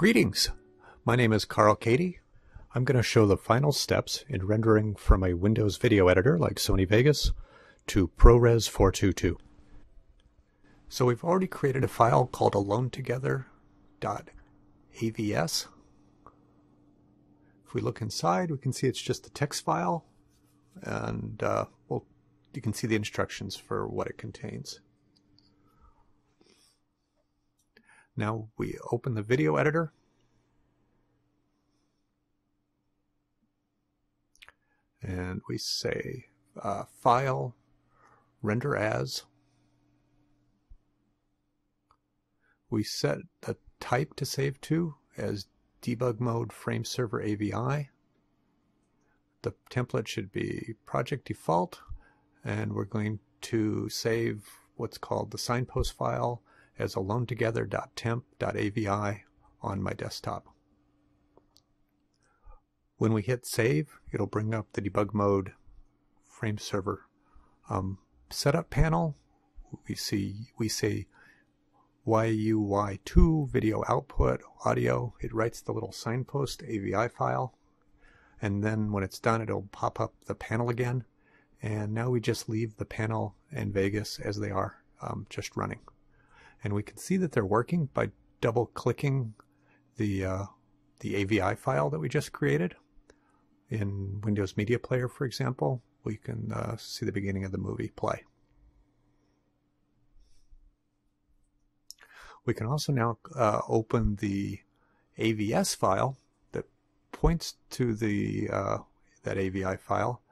Greetings! My name is Carl Cady. I'm going to show the final steps in rendering from a Windows video editor like Sony Vegas to ProRes 422. So we've already created a file called alonetogether.avs. If we look inside, we can see it's just a text file, and uh, well, you can see the instructions for what it contains. Now we open the video editor. And we say uh, File, Render As. We set the type to save to as debug mode frame server AVI. The template should be project default and we're going to save what's called the signpost file as alonetogether.temp.avi on my desktop. When we hit save, it'll bring up the debug mode frame server um, setup panel. We see we say YUY2 video output audio. It writes the little signpost AVI file, and then when it's done, it'll pop up the panel again. And now we just leave the panel and Vegas as they are, um, just running and we can see that they're working by double clicking the uh, the AVI file that we just created. In Windows Media Player, for example, we can uh, see the beginning of the movie play. We can also now uh, open the AVS file that points to the uh, that AVI file.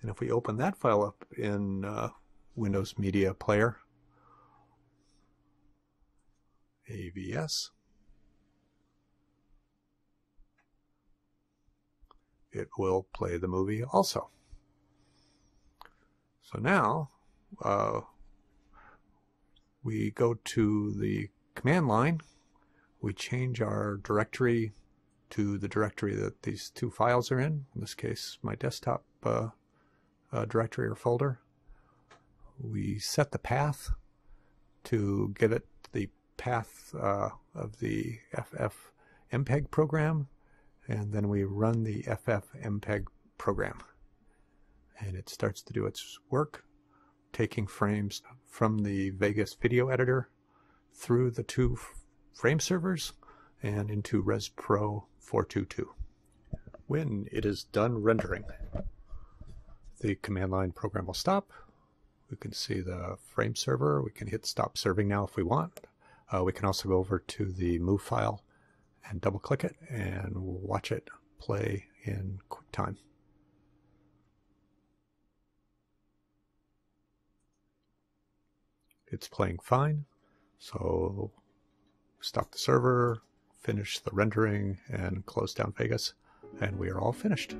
And if we open that file up in uh, Windows Media Player, AVS. It will play the movie also. So now uh, we go to the command line. We change our directory to the directory that these two files are in. In this case, my desktop uh, uh, directory or folder. We set the path to give it path uh, of the FFmpeg program, and then we run the FFmpeg program. And it starts to do its work, taking frames from the Vegas video editor through the two frame servers and into ResPro 422. When it is done rendering, the command line program will stop. We can see the frame server. We can hit stop serving now if we want. Uh, we can also go over to the move file and double click it and we'll watch it play in QuickTime. It's playing fine, so stop the server, finish the rendering, and close down Vegas, and we are all finished.